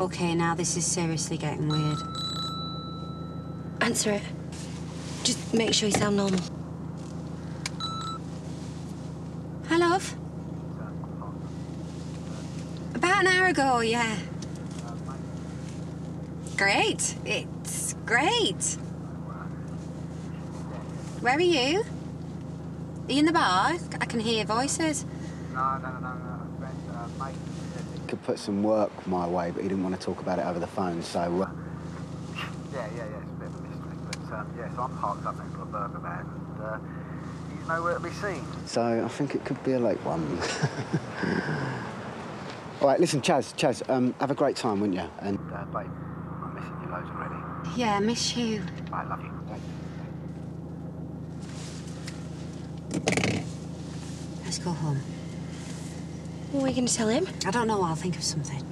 Okay, now this is seriously getting weird. Answer it. Just make sure you sound normal. Hi, love. About an hour ago, yeah. Great. It's great. Where are you? Are you in the bar? I can hear voices. No, no, no, no, no. Friend, uh, mate said he Could put some work my way, but he didn't want to talk about it over the phone, so... Uh, Yeah, yeah, yeah, it's a bit of a mystery. But, um, yeah, so I'm parked up next to a burger van, and uh, he's nowhere to be seen. so I think it could be a late one. All right, listen, Chas, Chas, um, have a great time, wouldn't you? And Uh, babe, I'm missing you loads already. Yeah, I miss you. I love you. Let's go home. What are we going to tell him? I don't know. I'll think of something.